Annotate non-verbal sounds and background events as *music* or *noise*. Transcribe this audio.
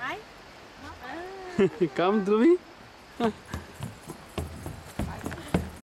Hi. *laughs* Come, Dhruvi.